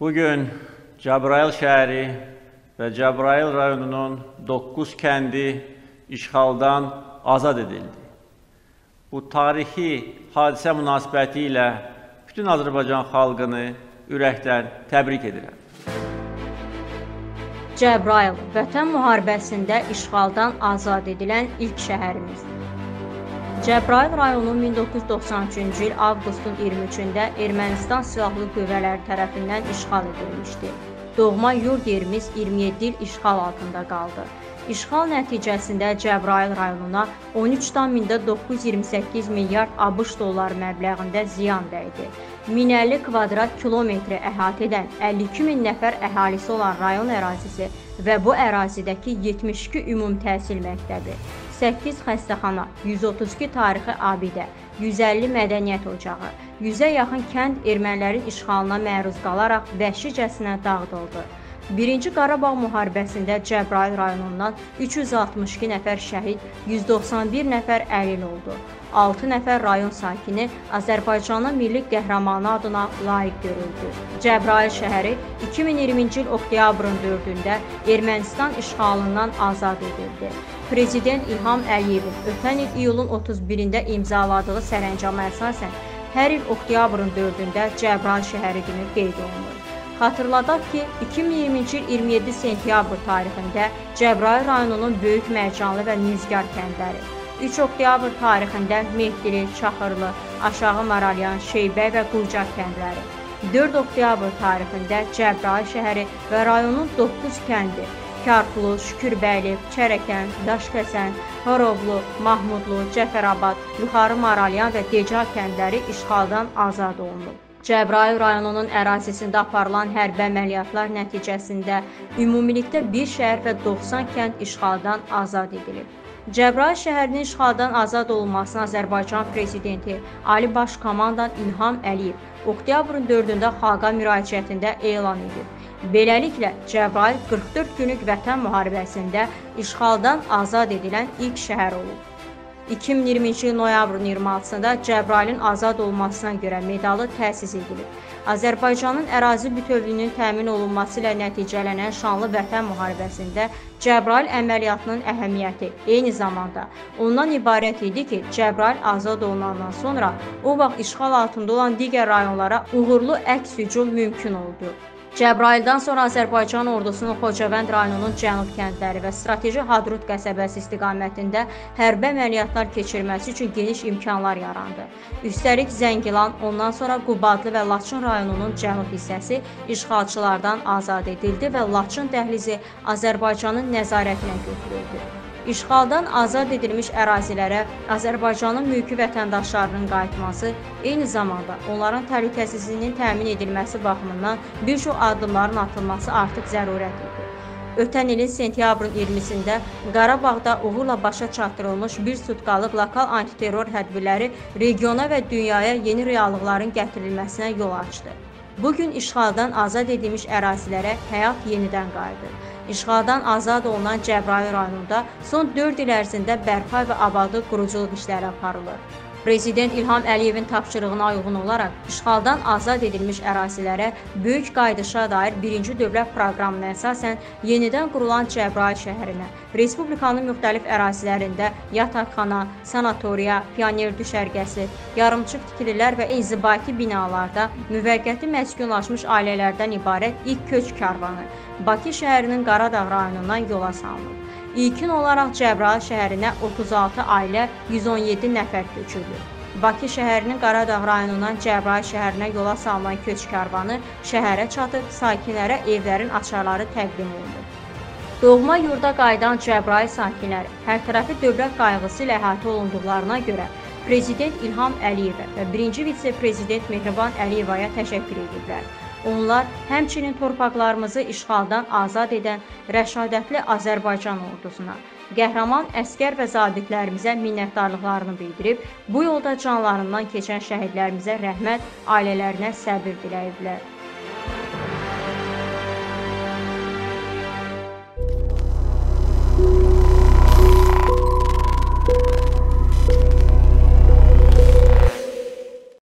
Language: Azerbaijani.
Bu gün Cəbrayıl şəhəri və Cəbrayıl rayonunun 9 kəndi işğaldan azad edildi. Bu tarixi hadisə münasibəti ilə bütün Azərbaycan xalqını ürəkdən təbrik edirəm. Cəbrayıl Vətən müharibəsində işğaldan azad edilən ilk şəhərimizdir. Cəbrayıl rayonu 1993-cü il avqustun 23-də Ermənistan silahlı qüvvələri tərəfindən işğal edilmişdi. Doğma yurd yerimiz 27 il işğal altında qaldı. İşğal nəticəsində Cəbrayıl rayonuna 13,928 milyard ABŞ dolları məbləğində ziyan dəydi. 1050 kvadrat kilometri əhatə edən 52 min nəfər əhalisi olan rayon ərazisi və bu ərazidəki 72 ümum təhsil məktəbi, 8 xəstəxana, 132 tarixi abidə, 150 mədəniyyət ocağı, 100-ə yaxın kənd ermənilərin işğalına məruz qalaraq vəhşicəsinə dağıdıldı. 1-ci Qarabağ müharibəsində Cəbrayıl rayonundan 362 nəfər şəhid, 191 nəfər əlil oldu. 6 nəfər rayon sakini Azərbaycanın milli qəhrəmanı adına layiq görüldü. Cəbrayıl şəhəri 2020-ci il oktyabrın 4-də Ermənistan işğalından azad edildi. Prezident İlham Əliyevin ötən il iyulun 31-də imzaladığı sərəncama əsasən hər il oktyabrın 4-də Cəbrayıl şəhəri günü qeyd olunur. Xatırladaq ki, 2020-ci il 27 sentyabr tarixində Cəbrayıl rayonunun Böyük Mərcanlı və Nizgar kəndləri, 3 oktyabr tarixində Mehdili, Çaxırlı, Aşağı Maralyan, Şeybə və Qurcaq kəndləri, 4 oktyabr tarixində Cəbrayıl şəhəri və rayonun 9 kəndi, Karpulu, Şükürbəyli, Çərəkən, Daşkəsən, Horovlu, Mahmudlu, Cəfərabad, Yuxarı Maralyan və Deca kəndləri işğaldan azad olunub. Cəbrayıl rayonunun ərazisində aparılan hərbi əməliyyatlar nəticəsində ümumilikdə bir şəhər və 90 kənd işğaldan azad edilib. Cəbrayıl şəhərinin işğaldan azad olunmasına Azərbaycan prezidenti Ali Baş Komandan İlham Əliyev oktyabrın 4-də xalqa müraciətində elan edib. Beləliklə, Cəbrayıl 44 günlük vətən müharibəsində işğaldan azad edilən ilk şəhər olub. 2020-ci il noyabrın 26-sında Cəbrailin azad olmasına görə medalı təsis edilib. Azərbaycanın ərazi bütövlüyünün təmin olunması ilə nəticələnən şanlı vətən müharibəsində Cəbrail əməliyyatının əhəmiyyəti eyni zamanda ondan ibarət idi ki, Cəbrail azad olunandan sonra o vaxt işğal altında olan digər rayonlara uğurlu əks hücum mümkün oldu. Cəbraildən sonra Azərbaycan ordusunun Xocavənd rayonunun cənub kəndləri və strateji Hadrut qəsəbəsi istiqamətində hərbi əməliyyatlar keçirməsi üçün geniş imkanlar yarandı. Üstəlik Zəngilan, ondan sonra Qubadlı və Laçın rayonunun cənub hissəsi işğalçılardan azad edildi və Laçın dəhlizi Azərbaycanın nəzarətinə götürüldü. İşğaldan azad edilmiş ərazilərə Azərbaycanın mülki vətəndaşlarının qayıtması, eyni zamanda onların təhlükəsizliyinin təmin edilməsi baxımından bir çox addımların atılması artıq zərurət idi. Ötən ilin sentyabrın 20-sində Qarabağda uğurla başa çatdırılmış bir sutkalıq lokal antiterror tədbirləri regiona və dünyaya yeni reallıqların gətirilməsinə yol açdı. Bu gün işğaldan azad edilmiş ərazilərə həyat yenidən qayıdır. İşğaldan azad olunan Cəbrayıl rayonunda son 4 il ərzində bərpa və abadlıq quruculuq işləri aparılır. Prezident İlham Əliyevin tapşırığına uyğun olaraq işğaldan azad edilmiş ərazilərə böyük qayıdışa dair birinci dövlət proqramına əsasən yenidən qurulan Cəbrayıl şəhərinə, Respublikanın müxtəlif ərazilərində yataqxana, sanatoriya, pioner düşərgəsi, yarımçıq tikililər və inzibati binalarda müvəqqəti məskunlaşmış ailələrdən ibarət ilk köç karvanı Bakı şəhərinin Qaradağ rayonundan yola salınıb. İlkin olaraq Cəbrayıl şəhərinə 36 ailə 117 nəfər köçürülür. Bakı şəhərinin Qaradağ rayonundan Cəbrayıl şəhərinə yola salınan köç karvanı şəhərə çatıb, sakinlərə evlərin açarları təqdim olunur. Doğma yurda qayıdan Cəbrayıl sakinləri hər tərəfi dövlət qayğısı ilə əhatə olunduqlarına görə Prezident İlham Əliyevə və birinci vitse-prezident Mehriban Əliyevaya təşəkkür ediblər. Onlar həmçinin torpaqlarımızı işğaldan azad edən rəşadətli Azərbaycan ordusuna, qəhrəman əskər və zabitlərimizə minnətdarlıqlarını bildirib, bu yolda canlarından keçən şəhidlərimizə rəhmət, ailələrinə səbir diləyiblər.